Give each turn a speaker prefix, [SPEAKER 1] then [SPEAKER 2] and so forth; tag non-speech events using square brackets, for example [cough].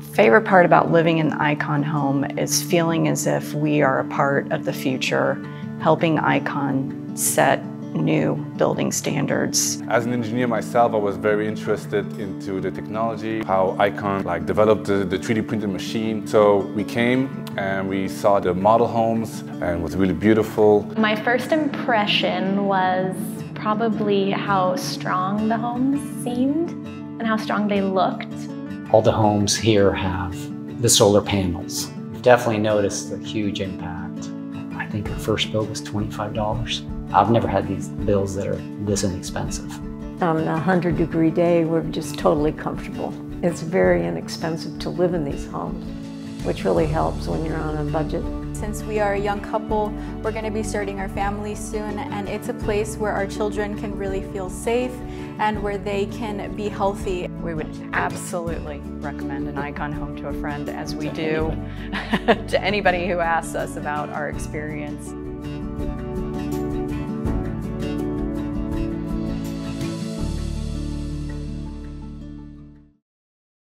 [SPEAKER 1] Favorite part about living in the Icon home is feeling as if we are a part of the future, helping Icon set new building standards.
[SPEAKER 2] As an engineer myself, I was very interested into the technology, how Icon like developed the, the 3D printed machine. So we came and we saw the model homes and it was really beautiful.
[SPEAKER 3] My first impression was probably how strong the homes seemed and how strong they looked.
[SPEAKER 4] All the homes here have the solar panels. Definitely noticed the huge impact. I think our first bill was $25. I've never had these bills that are this inexpensive.
[SPEAKER 5] On a 100 degree day, we're just totally comfortable. It's very inexpensive to live in these homes, which really helps when you're on a budget.
[SPEAKER 6] Since we are a young couple, we're going to be starting our family soon, and it's a place where our children can really feel safe and where they can be healthy.
[SPEAKER 1] We would absolutely recommend an Icon home to a friend, as we do [laughs] to anybody who asks us about our experience.